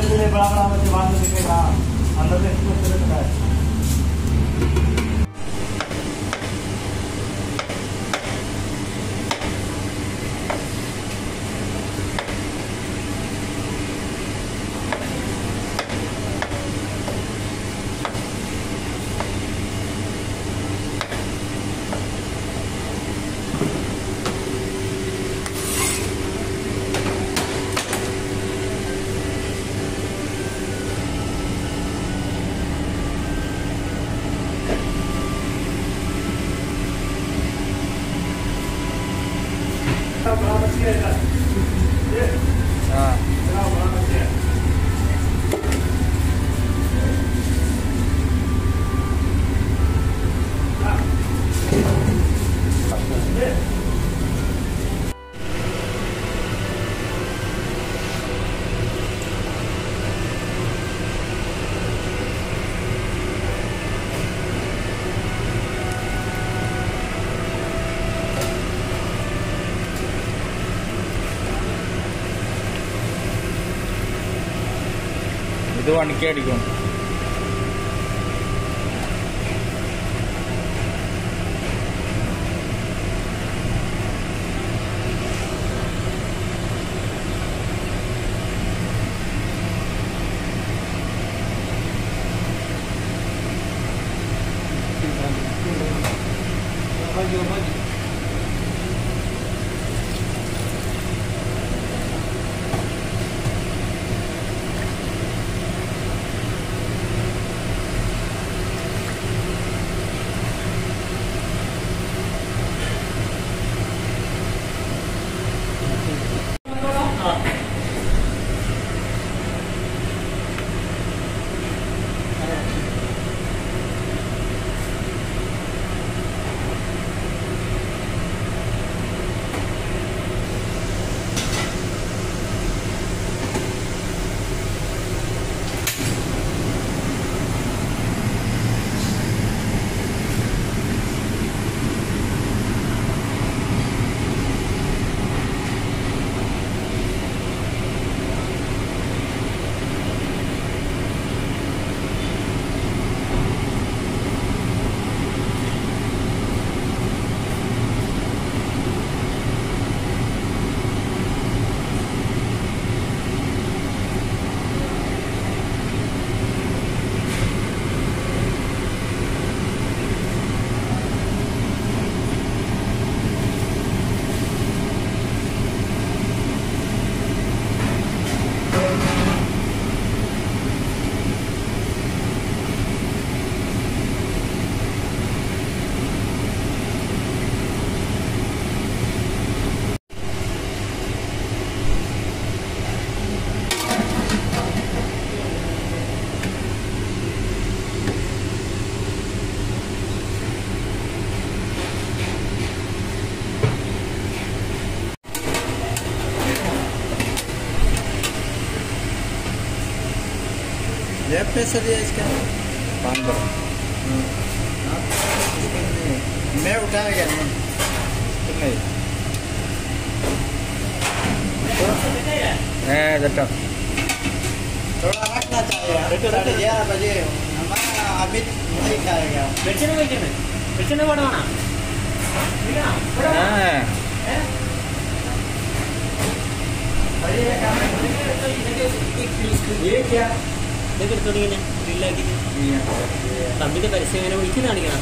बात धीरे बड़ा बड़ा में दिखेगा। अंदर से बड़ा இதுவாக நிற்க அடிக்கும் जेब पैसा दिया इसका? पाँच बड़ा। मैं उठाया गया नहीं। थोड़ा रखना चाहिए साढ़े ग्यारह बजे। हमारा अमित नहीं खाएगा। बेचने बेचने बेचने बढ़ाना। हाँ। ये क्या? ഇതൊക്കെ എടുത്തോണ്ടിങ്ങനെ ഗ്രില്ലാക്കി തമ്പിന്റെ പരസ്യം ഇങ്ങനെ വിളിച്ചു കാണിക്കണം